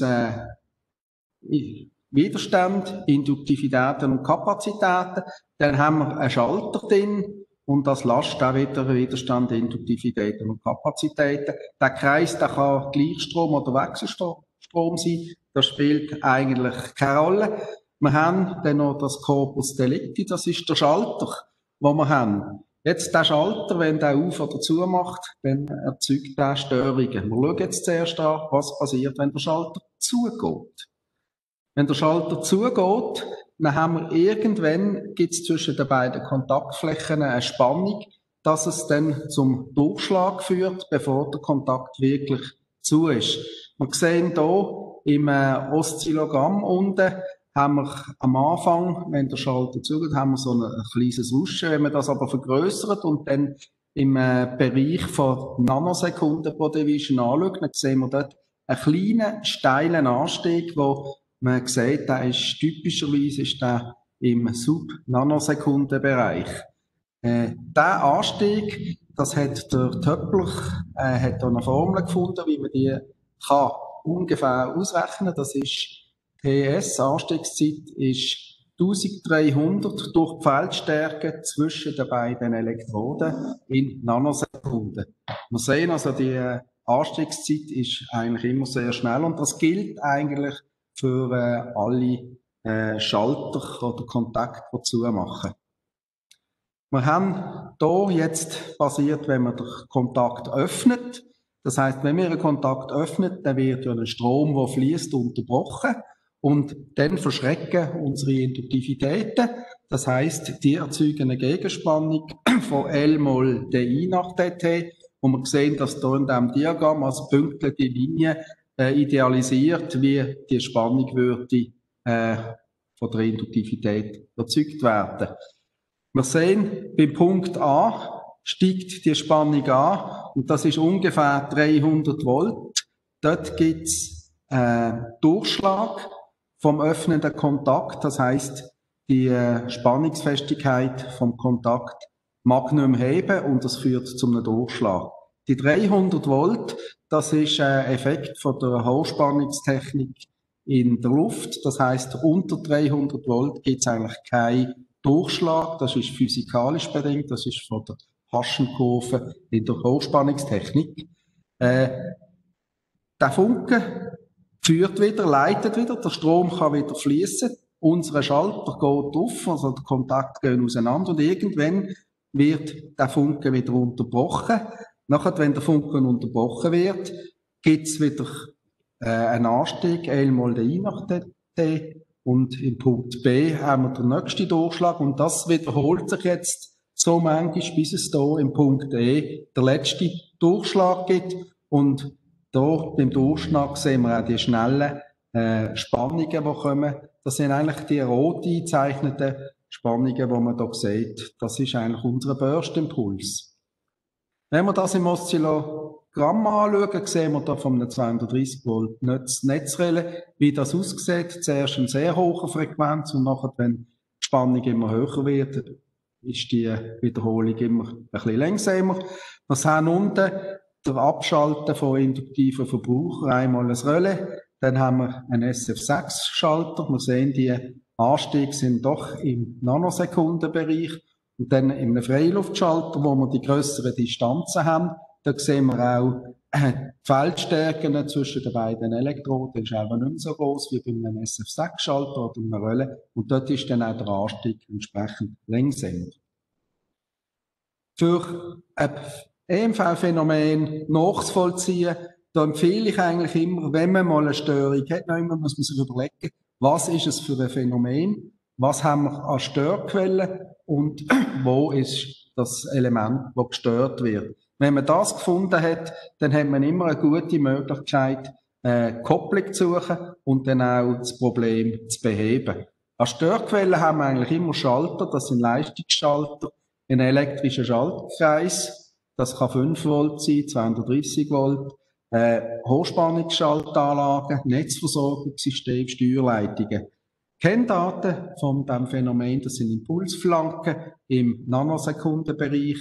äh, Widerstand, Induktivitäten und Kapazitäten. Dann haben wir einen Schalter drin und das lasst auch wieder Widerstand, Induktivitäten und Kapazitäten. Der Kreis, der kann Gleichstrom oder Wechselstrom sein. Das spielt eigentlich keine Rolle. Wir haben dann noch das Corpus Delicti, das ist der Schalter, den wir haben. Jetzt der Schalter, wenn der auf oder zu macht, dann erzeugt der Störungen. Wir schauen jetzt zuerst an, was passiert, wenn der Schalter zugeht. Wenn der Schalter zugeht, dann haben wir irgendwann, gibt es zwischen den beiden Kontaktflächen eine Spannung, dass es dann zum Durchschlag führt, bevor der Kontakt wirklich zu ist. Wir sehen hier im äh, Oszillogramm unten, haben wir am Anfang, wenn der Schalter zugeht, haben wir so ein, ein kleines Wuschen. Wenn man das aber vergrößert und dann im äh, Bereich von Nanosekunden pro Division anschaut, dann sehen wir dort einen kleinen, steilen Anstieg, wo man sieht, der ist typischerweise ist der im Sub-Nanosekundenbereich. Äh, der Anstieg, das hat der Töppler äh, hat eine Formel gefunden, wie man die kann ungefähr ausrechnen. Das ist TS, Anstiegszeit ist 1300 durch die Feldstärke zwischen den beiden Elektroden in Nanosekunden. Wir sehen also, die Anstiegszeit ist eigentlich immer sehr schnell und das gilt eigentlich für äh, alle äh, Schalter oder Kontakte, die zumachen. Wir haben hier jetzt basiert, wenn man den Kontakt öffnet. Das heißt, wenn wir einen Kontakt öffnet, dann wird ja ein Strom, der fließt, unterbrochen. Und dann verschrecken unsere Induktivitäten. Das heißt, die erzeugen eine Gegenspannung von L mal dI nach dt. Und wir sehen, dass hier in diesem Diagramm als Pünktliche Linie äh, idealisiert, wie die Spannung würde äh, von der Induktivität erzeugt werden. Wir sehen, beim Punkt A steigt die Spannung an und das ist ungefähr 300 Volt. Dort gibt's äh, Durchschlag vom öffnenden Kontakt, das heißt die äh, Spannungsfestigkeit vom Kontakt mag nicht mehr heben und das führt zu einem Durchschlag. Die 300 Volt, das ist ein Effekt von der Hochspannungstechnik in der Luft. Das heißt, unter 300 Volt gibt es eigentlich keinen Durchschlag. Das ist physikalisch bedingt. Das ist von der Haschenkurve in der Hochspannungstechnik. Äh, der Funke führt wieder, leitet wieder, der Strom kann wieder fließen, unsere Schalter geht auf, also der Kontakt geht auseinander und irgendwann wird der Funke wieder unterbrochen. Nachher, wenn der Funken unterbrochen wird, gibt's wieder äh, einen Anstieg, L mal I nach T und im Punkt B haben wir den nächsten Durchschlag und das wiederholt sich jetzt so manchmal, bis es da im Punkt E der letzte Durchschlag gibt und hier beim Durchschlag sehen wir auch die schnellen äh, Spannungen, die kommen. Das sind eigentlich die rot eingezeichneten Spannungen, die man hier sieht. Das ist eigentlich unser Burst-Impuls. Wenn wir das im Oszillogramm anschauen, sehen wir hier von einem 230 Volt Netzrelle, wie das aussieht. Zuerst eine sehr hohe Frequenz und nachher, wenn die Spannung immer höher wird, ist die Wiederholung immer ein bisschen langsamer. Wir haben unten der Abschalten von induktiven Verbraucher einmal ein Relais, dann haben wir einen SF6-Schalter. Wir sehen, die Anstiege sind doch im Nanosekundenbereich. Und dann in einem Freiluftschalter, wo wir die grösseren Distanzen haben, da sehen wir auch äh, die Feldstärken zwischen den beiden Elektroden ist einfach nicht mehr so groß wie bei einem SF6-Schalter oder einem Relais. Und dort ist dann auch der Anstieg entsprechend langsamer. Für eine EMV-Phänomen nachzuvollziehen, da empfehle ich eigentlich immer, wenn man mal eine Störung hat, noch immer muss man sich überlegen, was ist es für ein Phänomen, was haben wir an Störquellen und wo ist das Element, das gestört wird. Wenn man das gefunden hat, dann hat man immer eine gute Möglichkeit, äh, Kopplung zu suchen und dann auch das Problem zu beheben. An Störquellen haben wir eigentlich immer Schalter, das sind Leistungsschalter, einen elektrischen Schaltkreis, das kann 5 Volt sein, 230 Volt. Äh, Hochspannungsschaltanlagen, Netzversorgungssystem, Steuerleitungen. Kenndaten von diesem Phänomen, das sind Impulsflanken im Nanosekundenbereich.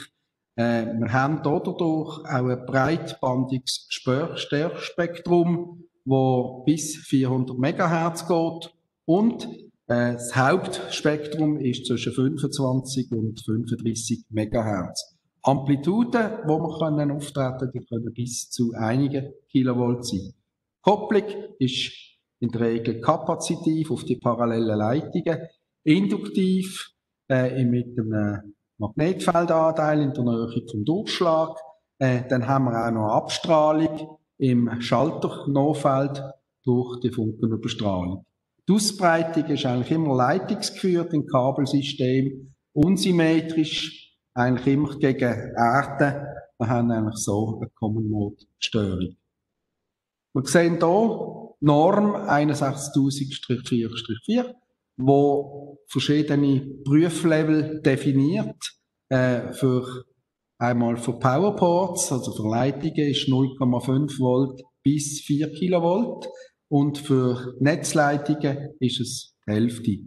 Äh, wir haben dadurch auch ein breitbandiges Störspektrum wo bis 400 MHz geht und äh, das Hauptspektrum ist zwischen 25 und 35 MHz. Amplituden, wo wir können auftreten, die können bis zu einigen Kilovolt sein. Kopplung ist in der Regel kapazitiv auf die parallelen Leitungen, induktiv äh, mit einem Magnetfeldanteil in der Nähe vom Durchschlag. Äh, dann haben wir auch noch Abstrahlung im Schalternahfeld durch die Funkenüberstrahlung. Die Ausbreitung ist eigentlich immer leitungsgeführt im Kabelsystem, unsymmetrisch, eigentlich immer gegen Erde. Wir haben eigentlich so eine Common Mode Störung. Wir sehen hier Norm 61000-4-4, wo verschiedene Prüflevel definiert, äh, für einmal für Powerports, also für Leitungen ist 0,5 Volt bis 4 Kilovolt und für Netzleitungen ist es die Hälfte.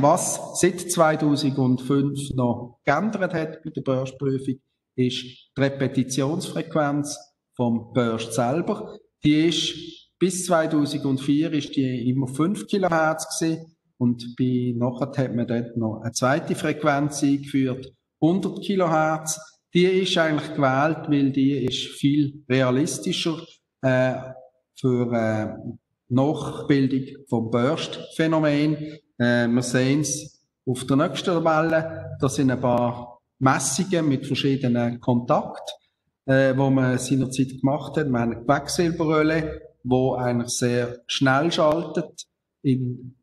Was seit 2005 noch geändert hat bei der Börsenprüfung, ist die Repetitionsfrequenz vom Börse selber. Die ist bis 2004 ist die immer 5 kHz gewesen. Und bei nachher hat man dort noch eine zweite Frequenz eingeführt, 100 kHz. Die ist eigentlich gewählt, weil die ist viel realistischer äh, für äh, Nachbildung vom Burst-Phänomen. Äh, wir sehen es auf der nächsten Tabelle. Da sind ein paar Messungen mit verschiedenen Kontakten äh, wo man seinerzeit gemacht hat. Wir haben eine Quecksilberrölle, wo eigentlich sehr schnell schaltet, in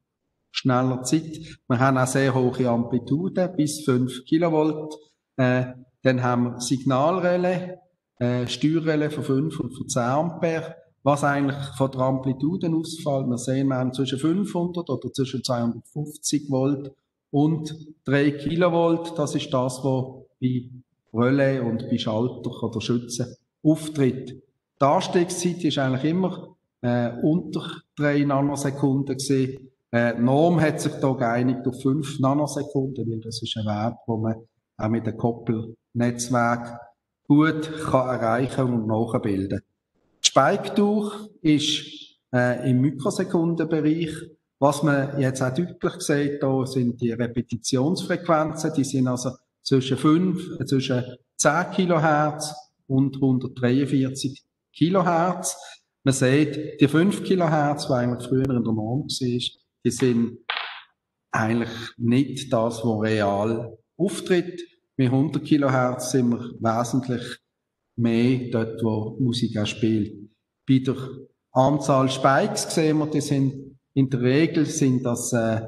schneller Zeit. Wir haben auch sehr hohe Amplitude, bis 5 Kilovolt. Äh, dann haben wir Signalrelais, äh, Steuerrelais von 5 und von 10 Ampere. Was eigentlich von der Amplituden ausfällt, wir sehen, wir haben zwischen 500 oder zwischen 250 Volt und 3 Kilovolt. Das ist das, was bei Relais und bei Schalter oder Schützen auftritt. Die Anstiegszeit ist eigentlich immer äh, unter 3 Nanosekunden gewesen. Äh, die Norm hat sich da geeinigt auf 5 Nanosekunden, weil das ist ein Wert, wo man auch mit dem Koppelnetzwerk gut kann erreichen und nachbilden. Die Spike-Dauer ist äh, im Mikrosekundenbereich. Was man jetzt auch deutlich sieht, da sind die Repetitionsfrequenzen, die sind also zwischen 5, äh, zwischen 10 Kilohertz und 143 Kilohertz. Man sieht, die 5 Kilohertz, die eigentlich früher in der Norm war, die sind eigentlich nicht das, was real auftritt. Mit 100 Kilohertz sind wir wesentlich mehr dort, wo Musik auch spielt. Bei der Anzahl Spikes sehen wir, die sind in der Regel sind das äh,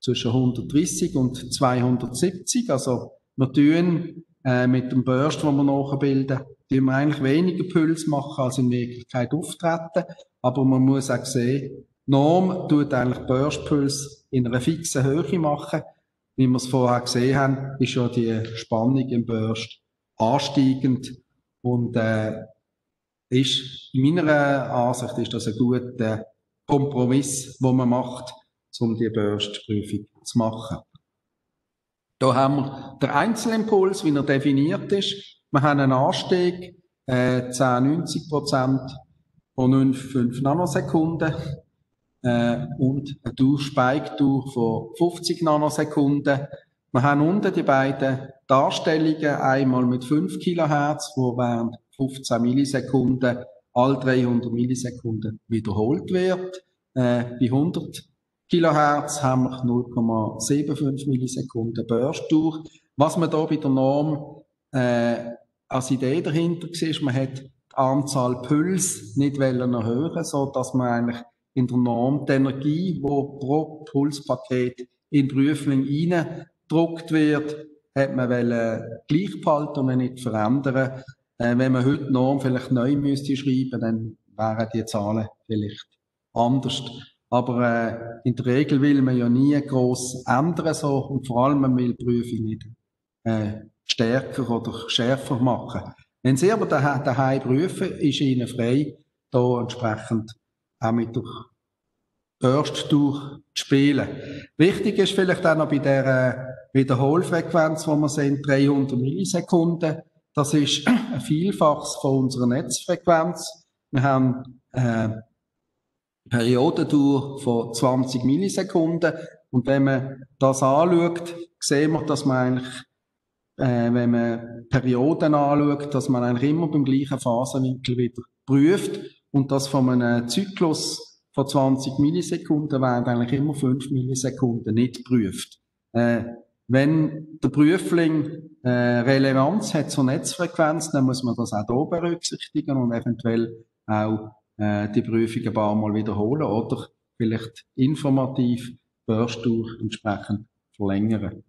zwischen 130 und 270. Also wir tun äh, mit dem Burst, den wir nachbilden, tun wir eigentlich weniger Puls machen, als in Wirklichkeit auftreten. Aber man muss auch sehen, Norm tut eigentlich Burstpuls in einer fixen Höhe machen. Wie wir es vorher gesehen haben, ist ja die Spannung im Burst ansteigend und äh, ist in meiner Ansicht ist das ein guter Kompromiss, wo man macht um die Burst-Prüfung zu machen. Da haben wir den Einzelimpuls, wie er definiert ist. Wir haben einen Anstieg, äh, 10, 90 Prozent von 5 Nanosekunden, äh, und eine Durchspike-Tour von 50 Nanosekunden. Wir haben unten die beiden Darstellungen, einmal mit 5 Kilohertz, wo während 15 Millisekunden all 300 Millisekunden wiederholt wird. Äh, bei 100 Kilohertz haben wir 0,75 Millisekunden Burst durch. Was man da bei der Norm äh, als Idee dahinter war, man hat die Anzahl Puls nicht erhöhen so dass man eigentlich in der Norm die Energie, die pro Pulspaket in die Prüfling reingedruckt wird, hat man gleich behalten und nicht verändern. Äh, wenn man heute Norm vielleicht neu müsste schreiben, dann wären die Zahlen vielleicht anders. Aber äh, in der Regel will man ja nie groß ändern so und vor allem man will die Prüfung nicht äh, stärker oder schärfer machen. Wenn Sie aber daheim prüfen, ist Ihnen frei, da entsprechend auch mit der Burst durch spielen. Wichtig ist vielleicht auch noch bei der äh, Wiederholfrequenz, wo wir sehen, 300 Millisekunden. Das ist ein Vielfaches von unserer Netzfrequenz. Wir haben eine Periodendauer von 20 Millisekunden. Und wenn man das anschaut, sehen wir, dass man eigentlich, äh, wenn man Perioden anschaut, dass man eigentlich immer beim gleichen Phasenwinkel wieder prüft und das von einem Zyklus von 20 Millisekunden werden eigentlich immer 5 Millisekunden nicht prüft. Äh, wenn der Prüfling äh, Relevanz hat zur Netzfrequenz, dann muss man das auch hier berücksichtigen und eventuell auch äh, die Prüfung ein paar Mal wiederholen oder vielleicht informativ Börstuhr entsprechend verlängern.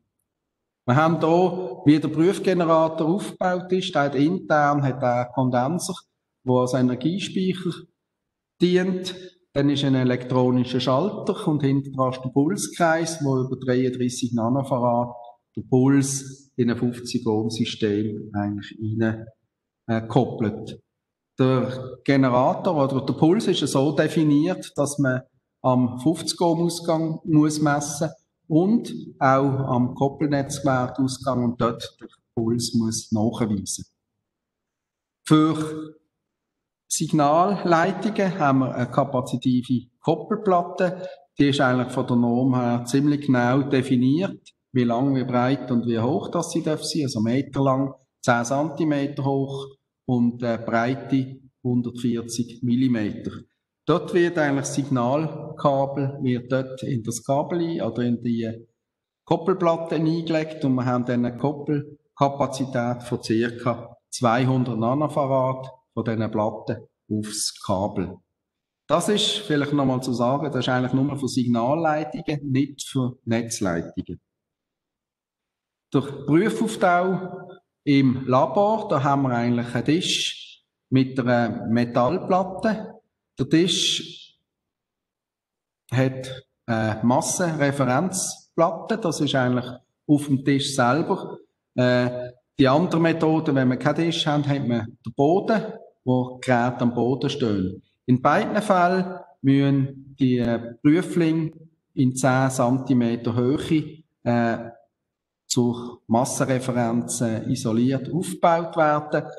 Wir haben hier, wie der Prüfgenerator aufgebaut ist, der hat intern hat einen Kondenser, der als Energiespeicher dient. Dann ist ein elektronischer Schalter und hinten dran ist der Pulskreis, wo über 33 Nanofarad der Puls in ein 50 Ohm System eigentlich rein äh, koppelt. Der Generator oder der Puls ist so definiert, dass man am 50 Ohm Ausgang muss messen und auch am Koppelnetzwerkausgang und dort der Puls muss nachweisen. Für Signalleitungen haben wir eine kapazitive Koppelplatte. Die ist eigentlich von der Norm her ziemlich genau definiert, wie lang, wie breit und wie hoch das sie darf sein. Also Meter lang, 10 cm hoch und äh, Breite 140 mm. Dort wird eigentlich das Signalkabel wird dort in das Kabel oder in die Koppelplatte eingelegt und wir haben dann eine Koppelkapazität von ca. 200 Nanofarad von diesen Platten aufs Kabel. Das ist vielleicht nochmal zu sagen, das ist eigentlich nur für Signalleitungen, nicht für Netzleitungen. Der Prüfaufbau im Labor, da haben wir eigentlich einen Tisch mit einer Metallplatte. Der Tisch hat eine Massenreferenzplatte, das ist eigentlich auf dem Tisch selber. Äh, die andere Methode, wenn wir keinen Tisch haben, hat man den Boden, wo Geräte am Boden stehen. In beiden Fällen müssen die äh, Prüflinge in 10 cm Höhe äh, zur Massenreferenz äh, isoliert aufgebaut werden.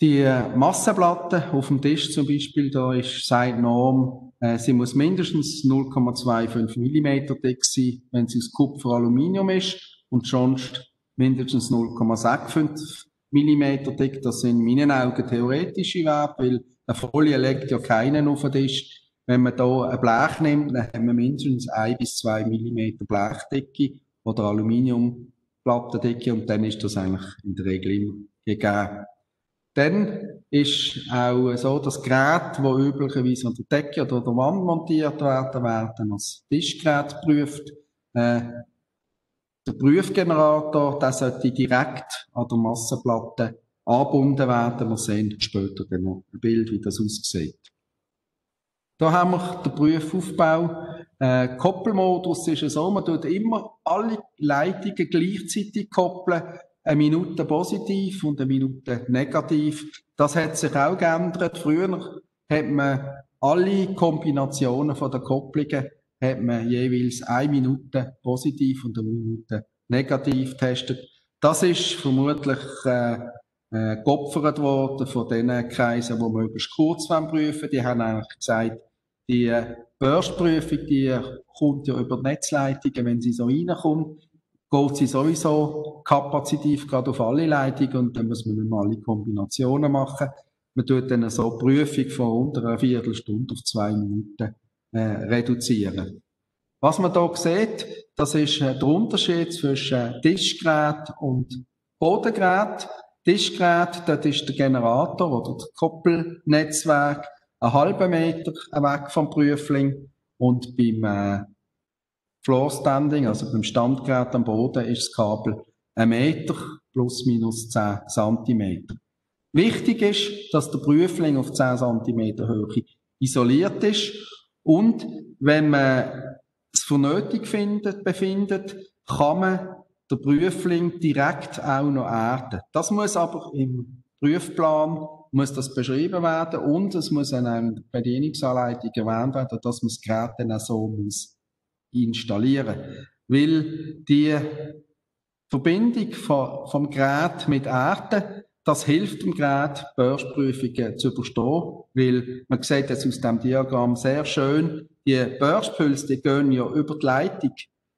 Die äh, Massenplatte auf dem Tisch zum Beispiel, da ist seit Norm, äh, sie muss mindestens 0,25 mm dick sein, wenn sie aus Kupfer Aluminium ist und sonst mindestens 0,65 mm dick. Das sind in meinen Augen theoretische Werte, weil eine Folie legt ja keinen auf den Tisch. Wenn man da ein Blech nimmt, dann haben wir mindestens ein bis zwei Millimeter Blechdicke oder Aluminiumplattendicke und dann ist das eigentlich in der Regel immer gegeben. Dann ist auch so, dass Geräte, die üblicherweise an der Decke oder der Wand montiert werden, werden als Tischgerät geprüft. Äh, der Prüfgenerator, der sollte direkt an der Massenplatte angebunden werden. Wir sehen später dann noch ein Bild, wie das aussieht. Da haben wir den Prüfaufbau. Äh, Koppelmodus ist es so, man tut immer alle Leitungen gleichzeitig koppeln. Eine Minute positiv und eine Minute negativ. Das hat sich auch geändert. Früher hat man alle Kombinationen von der Kopplungen hat man jeweils eine Minute positiv und eine Minute negativ getestet. Das ist vermutlich äh, äh, geopfert worden von den Kreisen, die über kurz prüfen Die haben eigentlich gesagt, die Börsenprüfung, die kommt ja über die Netzleitungen, wenn sie so reinkommt, geht sie sowieso kapazitiv gerade auf alle Leitungen und dann muss man nicht mehr alle Kombinationen machen. Man tut dann so eine Prüfung von unter einer Viertelstunde auf zwei Minuten äh, reduzieren. Was man hier sieht, das ist äh, der Unterschied zwischen Tischgerät und Bodengerät. Tischgerät, das ist der Generator oder das Koppelnetzwerk, einen halben Meter weg vom Prüfling und beim äh, Floor Standing, also beim Standgerät am Boden, ist das Kabel ein Meter plus minus 10 Zentimeter. Wichtig ist, dass der Prüfling auf 10 Zentimeter Höhe isoliert ist und wenn man es für nötig findet, befindet, kann man den Prüfling direkt auch noch erden. Das muss aber im Prüfplan muss das beschrieben werden und es muss in einer Bedienungsanleitung erwähnt werden, dass man das Gerät dann auch so muss installieren. Weil die Verbindung vom Gerät mit Erde, das hilft dem Gerät, Börsprüfungen zu überstehen, weil man sieht das aus dem Diagramm sehr schön, die Börspülse, die gehen ja über die Leitung,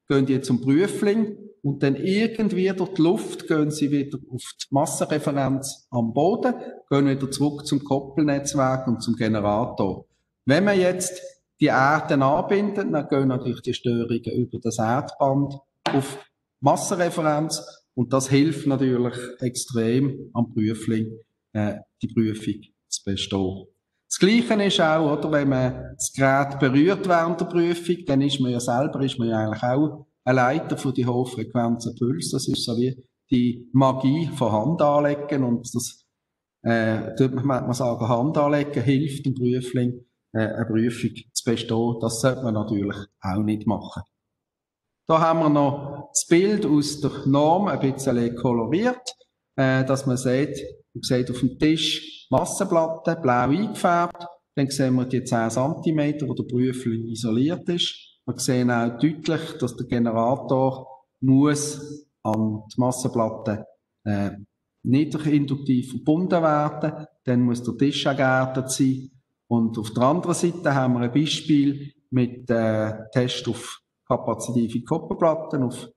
gehen die zum Prüfling und dann irgendwie durch die Luft gehen sie wieder auf die Massenreferenz am Boden, gehen wieder zurück zum Koppelnetzwerk und zum Generator. Wenn man jetzt die Erden anbindet, dann gehen natürlich die Störungen über das Erdband auf Massenreferenz und das hilft natürlich extrem am Prüfling, äh, die Prüfung zu bestehen. Das Gleiche ist auch, oder, wenn man das Gerät berührt während der Prüfung, dann ist man ja selber, ist man ja eigentlich auch ein Leiter für die hochfrequenten Pulse. Das ist so wie die Magie von Hand anlegen und das, äh, dort man, man sagen, Hand anlegen hilft dem Prüfling, äh, eine Prüfung zu bestehen. Das sollte man natürlich auch nicht machen. Da haben wir noch das Bild aus der Norm ein bisschen koloriert, äh, dass man sieht, man sieht auf dem Tisch Massenplatte, blau eingefärbt. Dann sehen wir die 10 cm, wo der Prüfling isoliert ist. Wir sehen auch deutlich, dass der Generator muss an die Massenplatte äh, niederinduktiv verbunden werden. Dann muss der Tisch auch geerdet sein. Und auf der anderen Seite haben wir ein Beispiel mit äh, Test auf kapazitive Kupferplatten, auf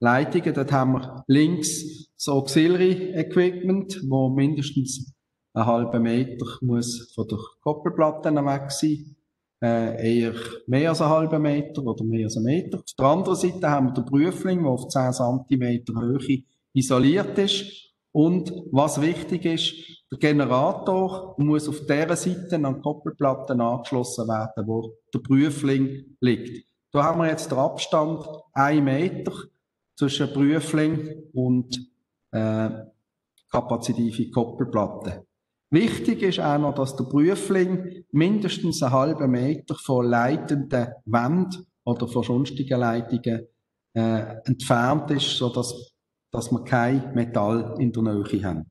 Leitungen. Dort haben wir links das Auxiliary Equipment, wo mindestens einen halben Meter muss von der Kupferplatte weg sein. Äh, eher mehr als einen halben Meter oder mehr als einen Meter. Auf der anderen Seite haben wir den Prüfling, der auf 10 cm Höhe isoliert ist. Und was wichtig ist, der Generator muss auf dieser Seite an Koppelplatten angeschlossen werden, wo der Prüfling liegt. Da haben wir jetzt den Abstand 1 Meter zwischen Prüfling und äh, kapazitive Koppelplatte. Wichtig ist auch noch, dass der Prüfling mindestens einen halben Meter von leitenden Wänden oder von sonstigen Leitungen äh, entfernt ist, so dass, dass wir kein Metall in der Nähe haben.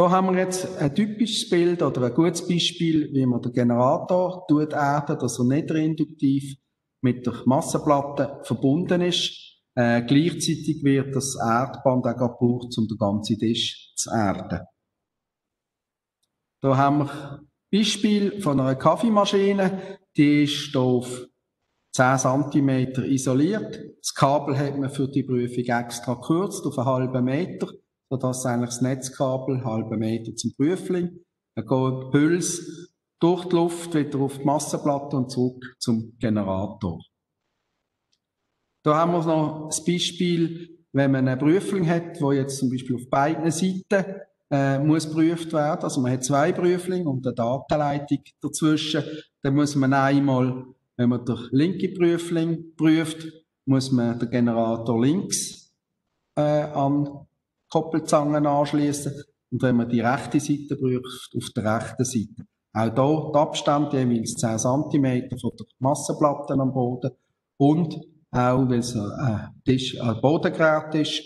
Da haben wir jetzt ein typisches Bild oder ein gutes Beispiel, wie man den Generator tut erden, dass er nicht induktiv mit der Massenplatte verbunden ist. Äh, gleichzeitig wird das Erdband auch gebraucht, um den ganzen Tisch zu erden. Da haben wir ein Beispiel von einer Kaffeemaschine, die ist auf 10 cm isoliert. Das Kabel hat man für die Prüfung extra gekürzt auf einen halben Meter, sodass eigentlich das Netzkabel einen halben Meter zum Prüfling. Dann geht Puls durch die Luft wieder auf die Massenplatte und zurück zum Generator. Da haben wir noch das Beispiel, wenn man eine Prüfung hat, wo jetzt zum Beispiel auf beiden Seiten äh, muss geprüft werden. Also man hat zwei Prüflinge und eine Datenleitung dazwischen. Dann muss man einmal, wenn man den linke Prüfling prüft, muss man den Generator links äh, an Koppelzangen anschließen und wenn man die rechte Seite prüft, auf der rechten Seite. Auch hier der Abstand jeweils 10 cm von der Massenplatte am Boden und auch weil es ein, Tisch, ein Bodengerät ist,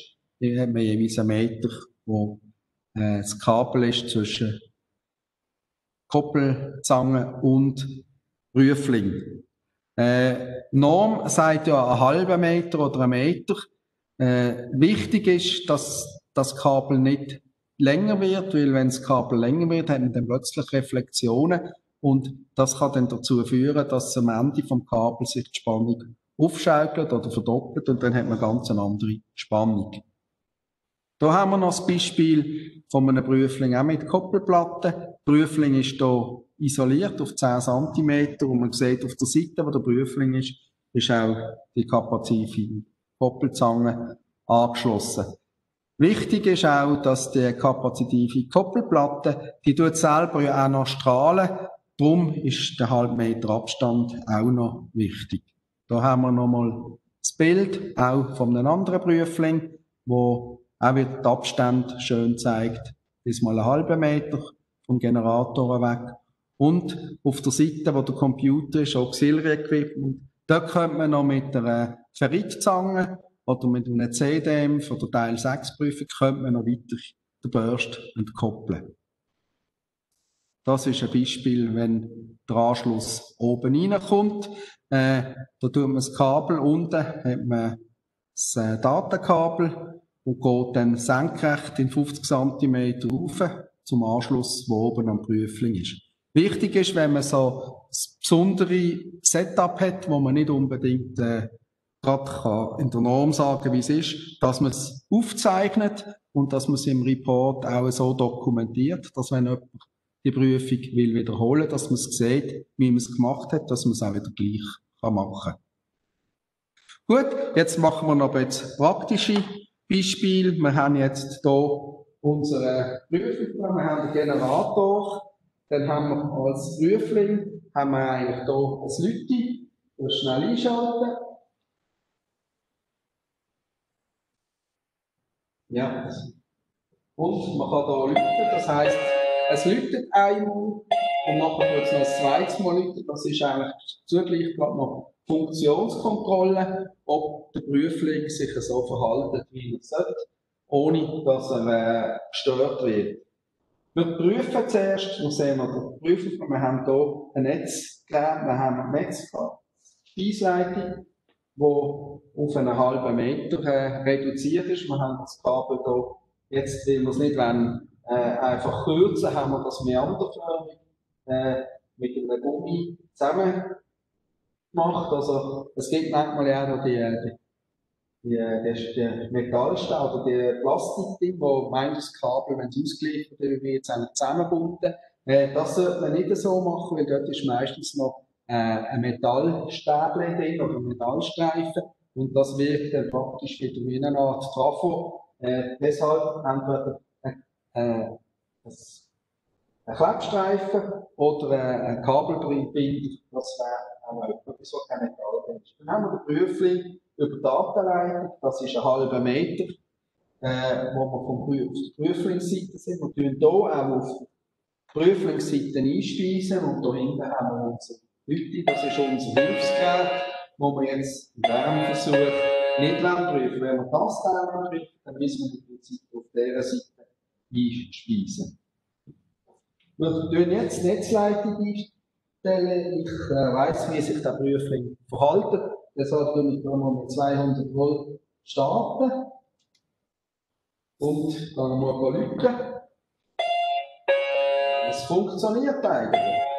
hat man jeweils einen Meter, wo äh, das Kabel ist zwischen Koppelzange und Prüfling. Äh, Norm sagt ja einen halben Meter oder einen Meter. Äh, wichtig ist, dass das Kabel nicht länger wird, weil wenn das Kabel länger wird, hat man dann plötzlich Reflexionen und das kann dann dazu führen, dass am Ende vom Kabel sich die Spannung aufschaukelt oder verdoppelt und dann hat man ganz eine andere Spannung. Da haben wir noch das Beispiel von einem Prüfling auch mit Koppelplatte. Der Prüfling ist hier isoliert auf 10 cm und man sieht auf der Seite, wo der Prüfling ist, ist auch die kapazitive Koppelzange angeschlossen. Wichtig ist auch, dass die kapazitive Koppelplatte, die tut selber ja auch noch strahlen. Darum ist der halb Meter Abstand auch noch wichtig. Da haben wir nochmal das Bild auch von einem anderen Prüfling, wo auch wieder den Abstand schön zeigt, bis mal einen halben Meter vom Generator weg. Und auf der Seite, wo der Computer ist, Auxiliary Equipment, da könnte man noch mit einer Ferritzange oder mit einem CDM von der Teil 6 Prüfung könnte man noch weiter den Burst entkoppeln. Das ist ein Beispiel, wenn der Anschluss oben reinkommt. Äh, da tut man das Kabel unten, hat man das äh, Datenkabel und geht dann senkrecht in 50 cm rauf zum Anschluss, wo oben am Prüfling ist. Wichtig ist, wenn man so das besondere Setup hat, wo man nicht unbedingt äh, gerade in der Norm sagen wie es ist, dass man es aufzeichnet und dass man es im Report auch so dokumentiert, dass wenn jemand die Prüfung will wiederholen, dass man es sieht, wie man es gemacht hat, dass man es auch wieder gleich kann machen. Gut, jetzt machen wir noch jetzt praktische Beispiele. Wir haben jetzt hier unsere Prüfung, wir haben den Generator, dann haben wir als Prüfling haben wir eigentlich hier ein Lütti, das schnell einschalten. Ja. Und man kann hier lüten, das heisst, es lütet einmal und nachher wird es noch ein zweites Mal lüten. Das ist eigentlich zugleich gerade noch Funktionskontrolle, ob der Prüfling sich so verhalten, wie er sollte, ohne dass er äh, gestört wird. Wir prüfen zuerst, wir sehen wir die Prüfung, wir haben hier ein Netzgerät, wir haben ein Netz Speisleitung, wo auf einen halben Meter äh, reduziert ist. Wir haben das Kabel hier, jetzt, weil wir es nicht wollen, äh, einfach kürzen, haben wir das meanderförmig äh, mit einem Gummi zusammen gemacht. Also, es gibt manchmal auch noch die, die, die, die Metallstahl oder die Plastikding, wo meint Kabel, wenn es ausgeliefert wird, jetzt eigentlich zusammengebunden. Äh, das sollte man nicht so machen, weil dort ist meistens noch äh, ein Metallstäbchen drin oder ein Metallstreifen und das wirkt dann praktisch wie eine Art Trafo. Äh, deshalb haben wir äh, ein Klebstreifen oder äh, ein Kabelbinder, das wäre auch etwas, was kein Metall ist. Dann haben wir den Prüfling über die Datenleitung, das ist ein halber Meter, äh, wo wir vom Prüf auf der Prüflingsseite sind. Wir tun hier auch auf die Prüflingsseite einspeisen und hier hinten haben wir unsere Hütte, das ist unser Hilfsgerät, wo wir jetzt im Wärmeversuch nicht prüfen Wenn wir das prüfen, dann müssen wir im Prinzip auf dieser Seite einspeisen. Wir tun jetzt die Netzleitung einstellen. Ich äh, weiss, wie sich der Prüfling verhalten. Deshalb tue ich mal mit 200 Volt starten. Und dann mal lügen. Es funktioniert eigentlich.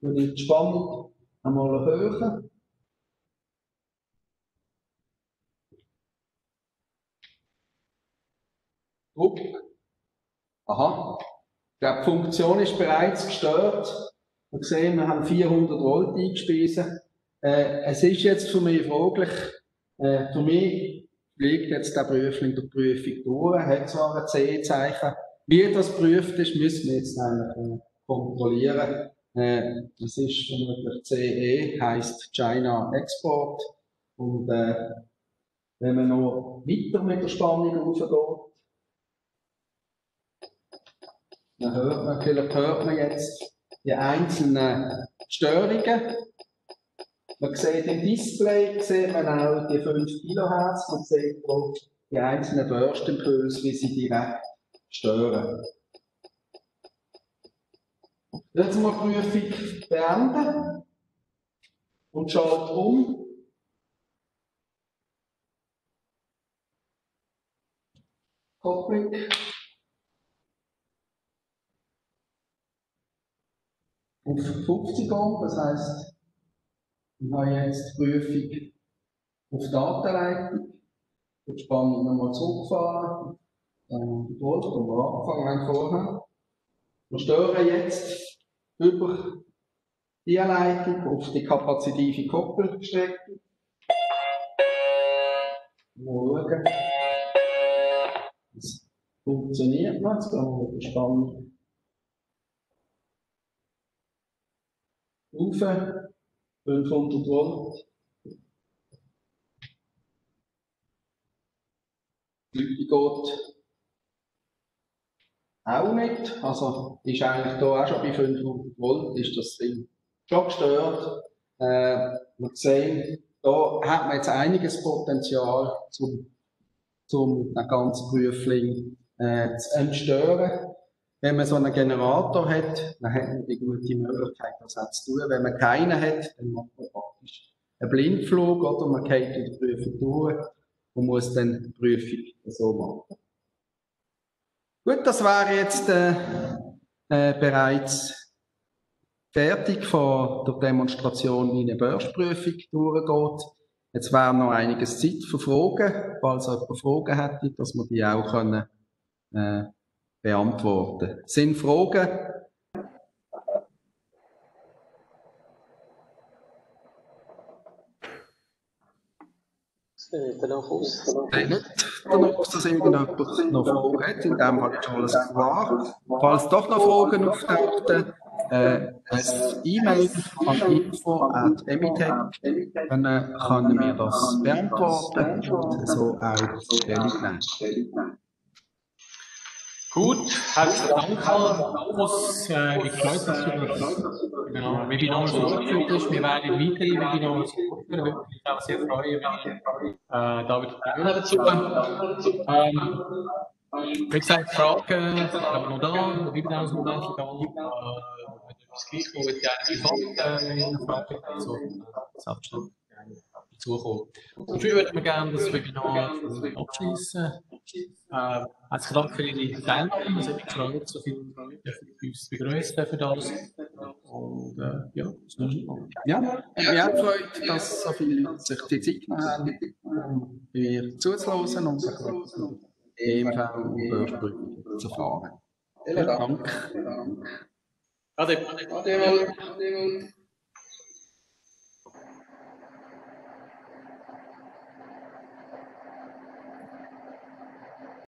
Wenn ich die Spannung einmal erhöhen. Druck. Aha. Die Funktion ist bereits gestört. Wir sehen, wir haben 400 Volt eingespeisen. Äh, es ist jetzt für mich fraglich, äh, für mich fliegt jetzt der Prüfling der Prüfung durch, hat zwar ein C-Zeichen. Wie das prüft ist, müssen wir jetzt eigentlich kontrollieren. Äh, das ist vermutlich CE, heißt China Export. Und äh, wenn man noch weiter mit der Spannung raufgeht, dann hört man, vielleicht hört man jetzt die einzelnen Störungen. Man sieht im Display sieht man auch die 5 kHz, man sieht auch die einzelnen Burstimpulse, wie sie direkt stören. Jetzt mal die Prüfung beenden und schaut um. Kopplung. auf 50 Ohm, das heisst, ich habe jetzt die Prüfung auf Datenleitung, die Spannung nochmal zurückfahren, dann die Volt, wo wir haben vorher. Wir stören jetzt über die Leitung auf die kapazitive Koppelstrecke. Mal schauen. Das funktioniert noch. Jetzt gehen wir mit Spannung rauf, 500 Volt. Die Leute geht auch nicht. Also ist eigentlich hier auch schon bei 500 Volt ist das Ding schon gestört. Äh, wir sehen, da hat man jetzt einiges Potenzial, zum, zum den ganzen Prüfling äh, zu entstören. Wenn man so einen Generator hat, dann hat man die gute Möglichkeit, das auch zu tun. Wenn man keinen hat, dann macht man praktisch einen Blindflug oder man geht in die Prüfung durch und muss dann die Prüfung so machen. Gut, das wäre jetzt äh, äh, bereits fertig von der Demonstration, wie eine Börsprüfung durchgeht. Jetzt wäre noch einiges Zeit für Fragen, falls jemand Fragen hätte, dass wir die auch können, äh, beantworten. Sind Fragen? Aus? Nein, nicht dass irgendjemand noch Fragen hat. In dem Fall ist alles klar. Falls doch noch Fragen auftauchten, äh, ein E-Mail an info.emitech, dann äh, können wir das beantworten und so auch Stellung nehmen. Gut, herzlichen Dank. Äh, ich freue mich, dass du das genau, Webinar so durchgeführt hast. Wir werden weitere Webinare durchführen. Würde mich auch sehr freuen, wenn äh, da wieder Fragen dazu ähm, Wie gesagt, Fragen haben wir noch da, Webinars noch da. Äh, das Gleiche, wo ich gerne äh, Fragen also selbstständig dazukommen. Und ich würde mir gerne das Webinar abschließen. Äh, herzlichen Dank für Ihre Teilnahme. Es hat mich gefreut, so viele Leute uns begrüßen für das. Und äh, ja, Mal. Ja, mich auch gefreut, dass so viele Leute sich die Zeit genommen haben, um mir zuzuhören und sich EMV und Börsbrücken zu erfahren. Vielen Dank. Ade. Ade. Ade.